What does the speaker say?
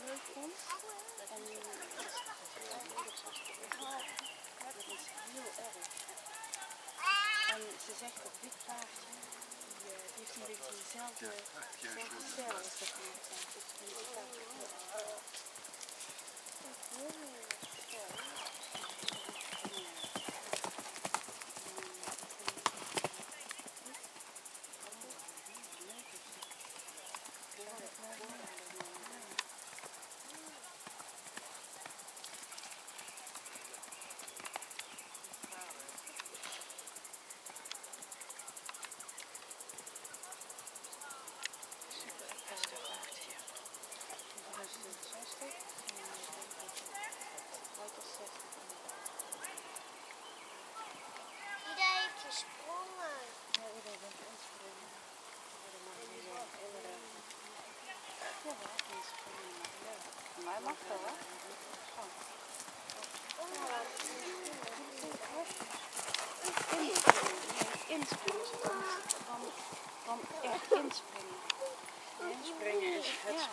En dat is heel erg. En ze zegt dat dit paardje, die, eh, die heeft een beetje dezelfde, stijl als dat zijn. Dus die is daar heel erg. Super rustig paardje. En dan is het 60 en dan is het uit als 60. Ida heeft gesprongen. Ja, iedereen bent inspringen. Ja, dan mag je zo kinderen. Ja, wel, inspringen. Ja. Voor mij mag dat, hè? Inspringen, van, van echt inspringen. Inspringen is het